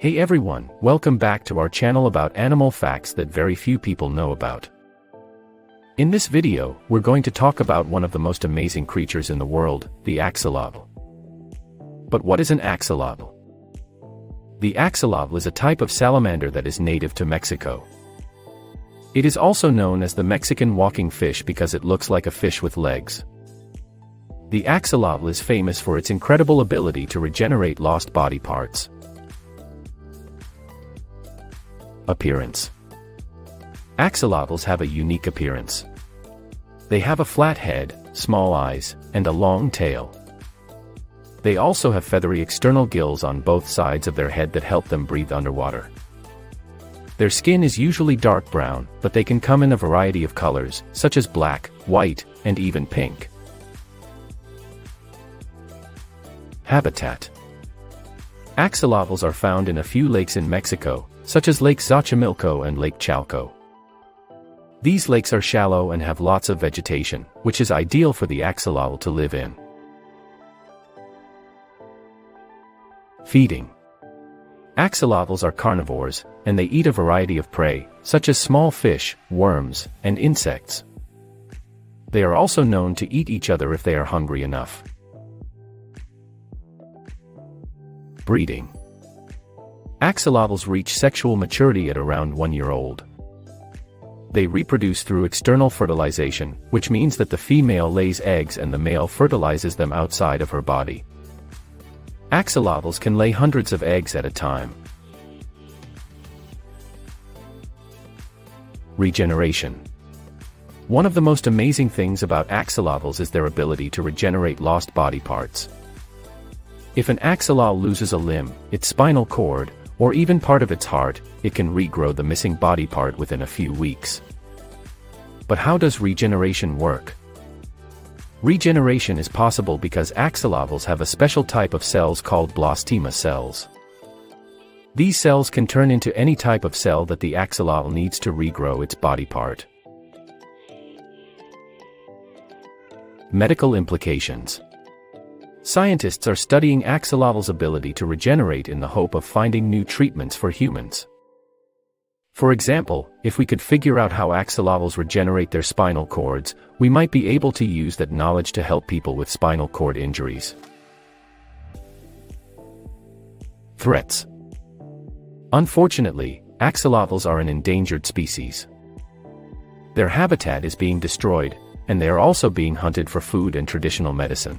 Hey everyone, welcome back to our channel about animal facts that very few people know about. In this video, we're going to talk about one of the most amazing creatures in the world, the axolotl. But what is an axolotl? The axolotl is a type of salamander that is native to Mexico. It is also known as the Mexican walking fish because it looks like a fish with legs. The axolotl is famous for its incredible ability to regenerate lost body parts. Appearance Axolotls have a unique appearance. They have a flat head, small eyes, and a long tail. They also have feathery external gills on both sides of their head that help them breathe underwater. Their skin is usually dark brown, but they can come in a variety of colors, such as black, white, and even pink. Habitat Axolotls are found in a few lakes in Mexico, such as Lake Xochimilco and Lake Chalco. These lakes are shallow and have lots of vegetation, which is ideal for the axolotl to live in. Feeding Axolotls are carnivores, and they eat a variety of prey, such as small fish, worms, and insects. They are also known to eat each other if they are hungry enough. Breeding Axolotls reach sexual maturity at around one year old. They reproduce through external fertilization, which means that the female lays eggs and the male fertilizes them outside of her body. Axolotls can lay hundreds of eggs at a time. Regeneration One of the most amazing things about axolotls is their ability to regenerate lost body parts. If an axolotl loses a limb, its spinal cord, or even part of its heart, it can regrow the missing body part within a few weeks. But how does regeneration work? Regeneration is possible because axolotls have a special type of cells called blastema cells. These cells can turn into any type of cell that the axolotl needs to regrow its body part. Medical implications Scientists are studying axolotl's ability to regenerate in the hope of finding new treatments for humans. For example, if we could figure out how axolotls regenerate their spinal cords, we might be able to use that knowledge to help people with spinal cord injuries. Threats Unfortunately, axolotls are an endangered species. Their habitat is being destroyed, and they are also being hunted for food and traditional medicine.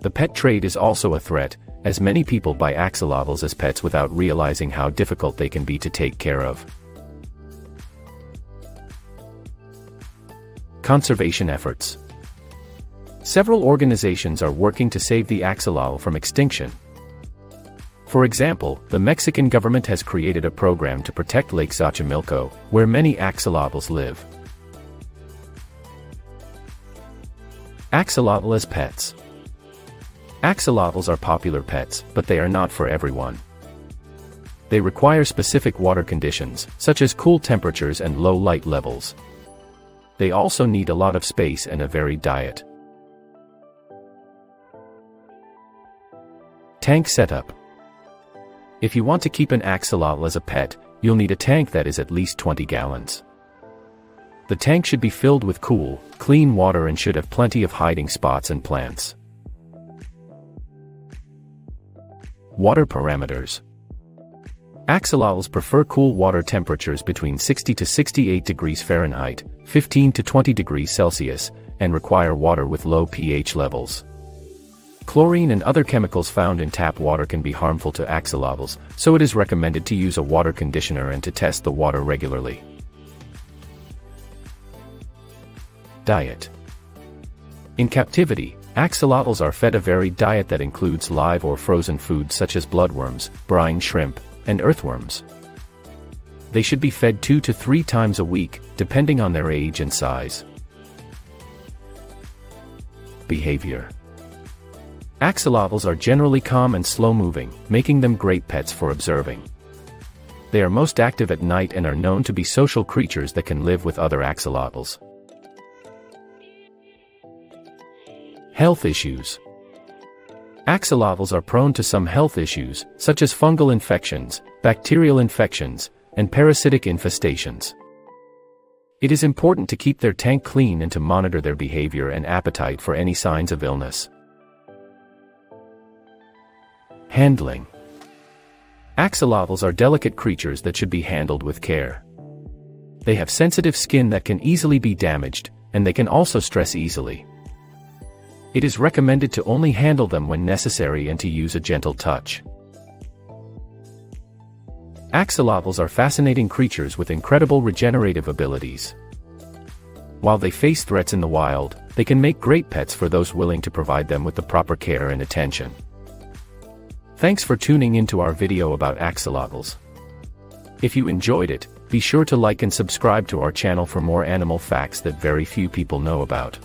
The pet trade is also a threat, as many people buy axolotls as pets without realizing how difficult they can be to take care of. Conservation efforts. Several organizations are working to save the axolotl from extinction. For example, the Mexican government has created a program to protect Lake Xochimilco, where many axolotls live. Axolotl as pets. Axolotls are popular pets, but they are not for everyone. They require specific water conditions, such as cool temperatures and low light levels. They also need a lot of space and a varied diet. Tank Setup If you want to keep an axolotl as a pet, you'll need a tank that is at least 20 gallons. The tank should be filled with cool, clean water and should have plenty of hiding spots and plants. Water parameters. Axolotls prefer cool water temperatures between 60 to 68 degrees Fahrenheit, 15 to 20 degrees Celsius, and require water with low pH levels. Chlorine and other chemicals found in tap water can be harmful to axolotls, so it is recommended to use a water conditioner and to test the water regularly. Diet In captivity, Axolotls are fed a varied diet that includes live or frozen foods such as bloodworms, brine shrimp, and earthworms. They should be fed two to three times a week, depending on their age and size. Behavior Axolotls are generally calm and slow-moving, making them great pets for observing. They are most active at night and are known to be social creatures that can live with other axolotls. Health issues. Axolotls are prone to some health issues, such as fungal infections, bacterial infections, and parasitic infestations. It is important to keep their tank clean and to monitor their behavior and appetite for any signs of illness. Handling Axolotls are delicate creatures that should be handled with care. They have sensitive skin that can easily be damaged, and they can also stress easily. It is recommended to only handle them when necessary and to use a gentle touch. Axolotls are fascinating creatures with incredible regenerative abilities. While they face threats in the wild, they can make great pets for those willing to provide them with the proper care and attention. Thanks for tuning into our video about axolotls. If you enjoyed it, be sure to like and subscribe to our channel for more animal facts that very few people know about.